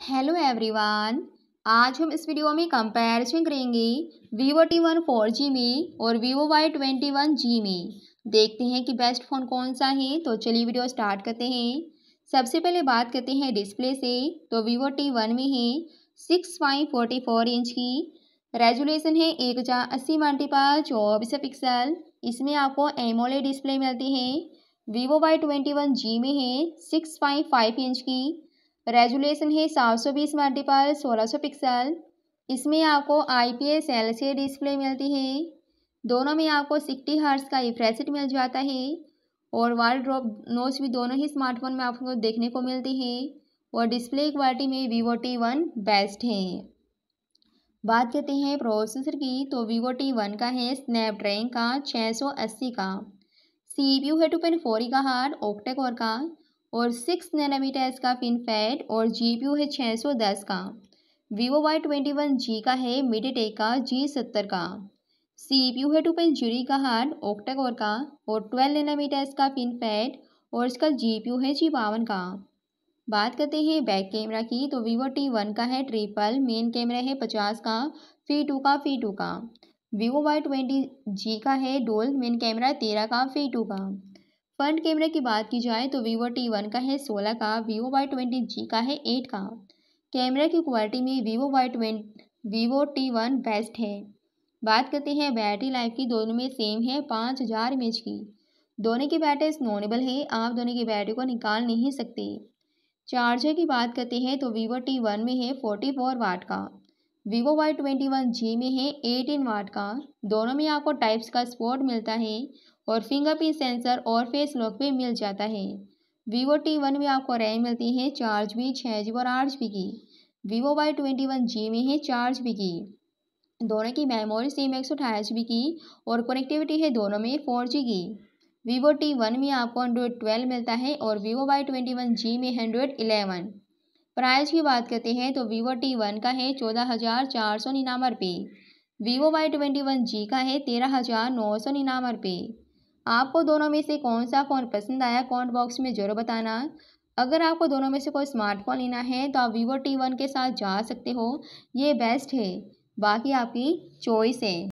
Hello everyone आज हम इस वीडियो में कंपैरिजन करेंगे Vivo T one four G में और Vivo Y twenty one G में। देखते हैं कि बेस्ट फ़ोन कौन सा है तो चलिए वीडियो स्टार्ट करते हैं। सबसे पहले बात करते हैं डिस्प्ले से तो वीवो टी वन में है six five forty four inch की। रेजुलेशन है एक हज़ार अस्सी मल्टीपल चौबीस पिक्सल इसमें आपको एमोले डिस्प्ले मिलती है। Vivo Y twenty one G में है सिक्स फाइव फाइव इंच की। रेजुलेशन है सात सौ बीस मल्टीपल सोलह सौ पिक्सल इसमें आपको I P S L C display मिलती है। दोनों में आपको सिक्सटी हर्ट्स का रिफ्रेश मिल जाता है। और वाल ड्रॉप नोच भी दोनों ही स्मार्टफ़ोन में आपको देखने को मिलती है। और डिस्प्ले क्वालिटी में वीवो टी वन बेस्ट है। बात करते हैं प्रोसेसर की। तो वीवो टी वन का है स्नैपड्रैगन का छः सौ अस्सी का। सी पी यू है टू पॉइंट फोर का हार्ड ओक्टेकोर का। और सिक्स नैनोमीटर इसका फिन फैट और जी पी यू है छः सौ दस का। Vivo Y twenty one G का है मीडियाटेक का जी सत्तर का। सी पी यू है टू पॉइंट ज़ीरो का हार्ड ओक्टाकोर का और ट्वेल्व नैनोमीटर इसका फिन फैट और इसका जी पी यू है जी बावन का। बात करते हैं बैक कैमरा की तो वीवो टी वन का है ट्रिपल मेन कैमरा है पचास का फ़ी टू का फ़ी टू का। वीवो वाई ट्वेंटी जी का है डोल मेन कैमरा तेरह का फ़ी टू का। फ्रंट कैमरे की बात की जाए तो वीवो टी वन का है, सोलह का वीवो वाई ट्वेंटी जी का है एट का। कैमरे की क्वालिटी में Vivo Y twenty Vivo T one best है। बात करते हैं बैटरी लाइफ की, दोनों में सेम है, पाँच हज़ार एम की। दोनों की बैटरी स्नोनेबल है, आप दोनों की बैटरी को निकाल नहीं सकते। चार्जर की बात करते हैं तो वीवो टी वन में है फोर्टी फोर वाट का। Vivo Y twenty one G में है एटीन वाट का। दोनों में आपको टाइप्स का सपोर्ट मिलता है। और फिंगरप्रिंट सेंसर और फेस लॉक भी मिल जाता है। वीवो टी वन में आपको रैम मिलती है चार जी बी छः जी बी और आठ जी बी की। Vivo Y twenty one G में है चार जी बी की। दोनों की मेमोरी सेम एक सौ अठाईस जी बी की और कनेक्टिविटी है दोनों में फोर जी की। वीवो टी वन में आपको एंड्रॉयड ट्वेल्व मिलता है और Vivo Y twenty one G में एंड्रॉयड इलेवन प्राइस की बात करते हैं तो वीवो टी वन का है चौदह हज़ार चार सौ निन्यानवे रुपये Vivo Y twenty one G का है तेरह हज़ार नौ सौ निन्यानवे रुपये आपको दोनों में से कौन सा फ़ोन पसंद आया कमेंट बॉक्स में ज़रूर बताना। अगर आपको दोनों में से कोई स्मार्टफ़ोन लेना है तो आप वीवो टी वन के साथ जा सकते हो। ये बेस्ट है। बाकी आपकी चॉइस है।